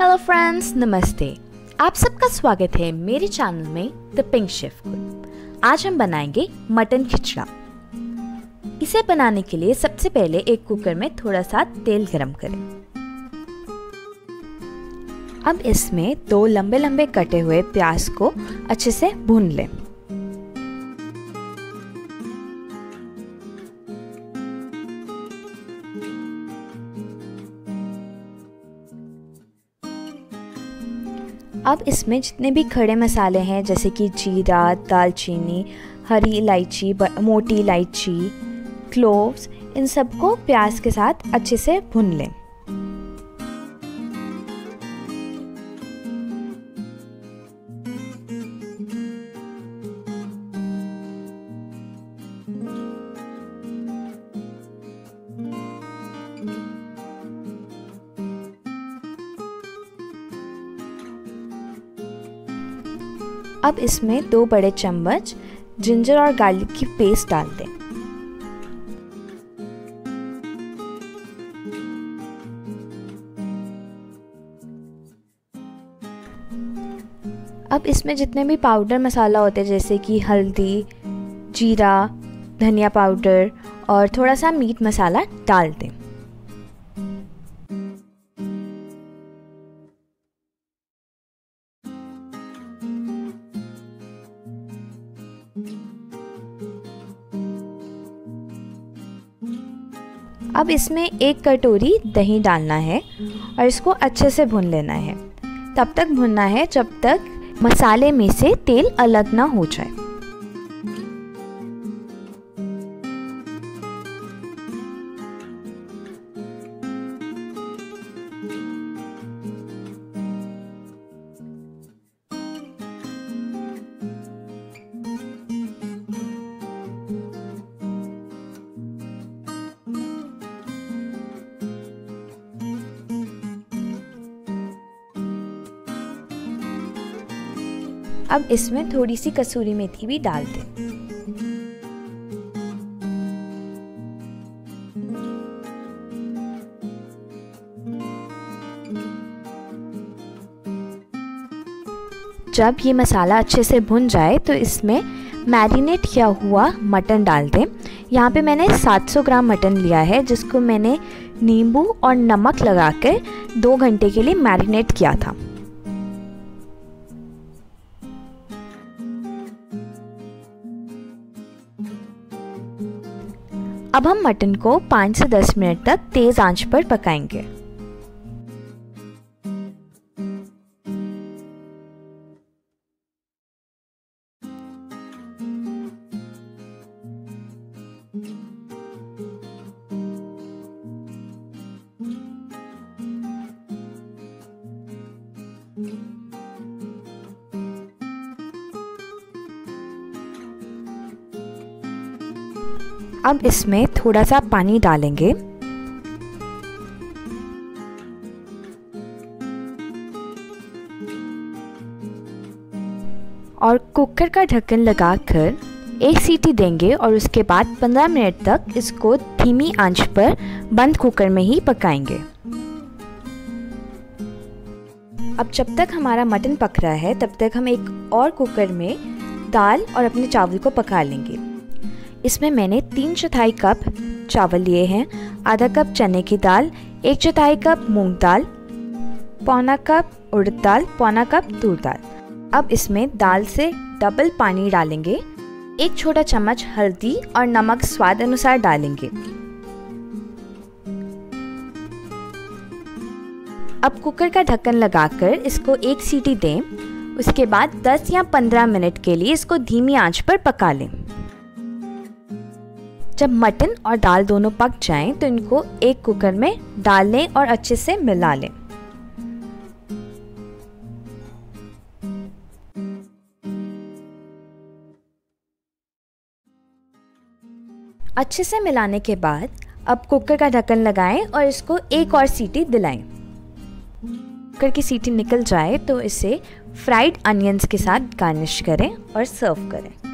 Hello friends नमस्ते। आप सबका स्वागत है मेरे चैनल में द पिंक शेफ को। आज हम बनाएँगे मटन खिचड़ा। इसे बनाने के लिए सबसे पहले एक कुकर में थोड़ा सा तेल गरम करें। अब इसमें दो लंबे लंबे कटे हुए प्याज को अच्छे से भून लें। अब इसमें जितने भी खड़े मसाले हैं, जैसे कि जीरा, दालचीनी, हरी इलायची मोटी इलायची क्लोव्स इन सबको प्याज के साथ अच्छे से भुन लें। अब इसमें दो बड़े चम्मच जिंजर और गार्लिक की पेस्ट डाल दें। अब इसमें जितने भी पाउडर मसाला होते हैं, जैसे कि हल्दी, जीरा, धनिया पाउडर और थोड़ा सा मीट मसाला डाल दें। अब इसमें एक कटोरी दही डालना है और इसको अच्छे से भून लेना है। तब तक भुनना है जब तक मसाले में से तेल अलग ना हो जाए। अब इसमें थोड़ी सी कसूरी मेथी भी डाल दें। जब ये मसाला अच्छे से भुन जाए तो इसमें मैरिनेट किया हुआ मटन डाल दें। यहाँ पे मैंने 700 ग्राम मटन लिया है, जिसको मैंने नींबू और नमक लगाकर दो घंटे के लिए मैरिनेट किया था। अब हम मटन को 5 से 10 मिनट तक तेज़ आँच पर पकाएँगे। अब इसमें थोड़ा सा पानी डालेंगे। और कुकर का ढक्कन लगाकर एक सीटी देंगे और उसके बाद 15 मिनट तक इसको धीमी आँच पर बंद कुकर में ही पकाएँगे। अब जब तक हमारा मटन पक रहा है, तब तक हम एक और कुकर में दाल और अपने चावल को पका लेंगे। इसमें मैंने तीन चौथाई कप चावल लिए हैं, आधा कप चने की दाल, एक चौथाई कप मूंग दाल, पौना कप उड़द दाल, पौना कप तूर दाल। अब इसमें दाल से डबल पानी डालेंगे, एक छोटा चम्मच हल्दी और नमक स्वाद अनुसार डालेंगे। अब कुकर का ढक्कन लगाकर इसको एक सीटी दें, उसके बाद 10 या 15 मिनट के लिए इसको धीमी आँच पर पका लें। जब मटन और दाल दोनों पक जाएँ तो इनको एक कुकर में डाल लें और अच्छे से मिला लें। अच्छे से मिलाने के बाद अब कुकर का ढक्कन लगाएँ और इसको एक और सीटी दिलाएँ। कुकर की सीटी निकल जाए तो इसे फ्राइड अनियंस के साथ गार्निश करें और सर्व करें।